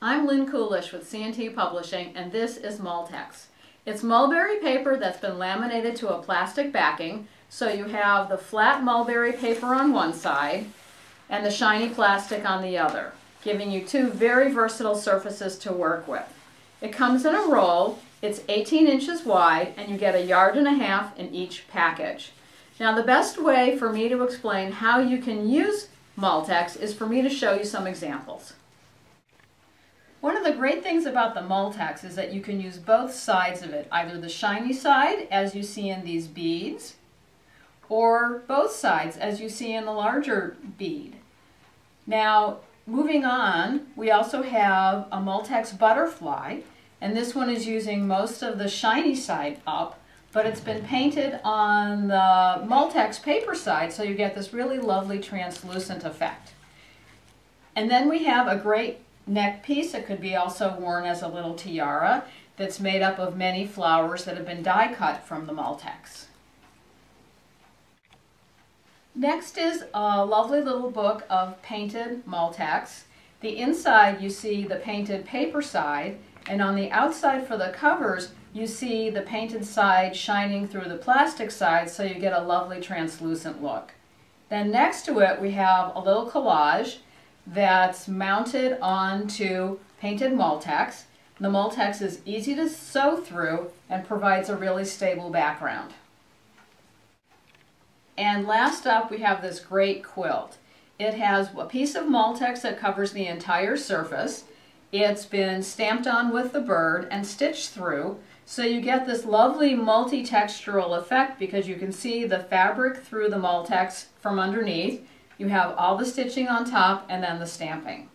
I'm Lynn Koolish with C&T Publishing and this is Multex. It's mulberry paper that's been laminated to a plastic backing so you have the flat mulberry paper on one side and the shiny plastic on the other, giving you two very versatile surfaces to work with. It comes in a roll, it's 18 inches wide and you get a yard and a half in each package. Now the best way for me to explain how you can use Multex is for me to show you some examples. Great things about the Multex is that you can use both sides of it, either the shiny side, as you see in these beads, or both sides, as you see in the larger bead. Now, moving on, we also have a Multex butterfly, and this one is using most of the shiny side up, but it's been painted on the Multex paper side, so you get this really lovely translucent effect. And then we have a great neck piece. It could be also worn as a little tiara that's made up of many flowers that have been die cut from the Multex. Next is a lovely little book of painted Multex. The inside you see the painted paper side and on the outside for the covers you see the painted side shining through the plastic side so you get a lovely translucent look. Then next to it we have a little collage that's mounted onto painted Multex. The Multex is easy to sew through and provides a really stable background. And last up we have this great quilt. It has a piece of Multex that covers the entire surface. It's been stamped on with the bird and stitched through so you get this lovely multi-textural effect because you can see the fabric through the Multex from underneath you have all the stitching on top and then the stamping.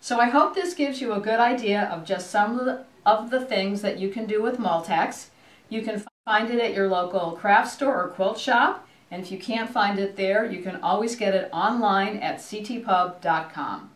So I hope this gives you a good idea of just some of the, things that you can do with Multex. You can find it at your local craft store or quilt shop, and if you can't find it there, you can always get it online at ctpub.com.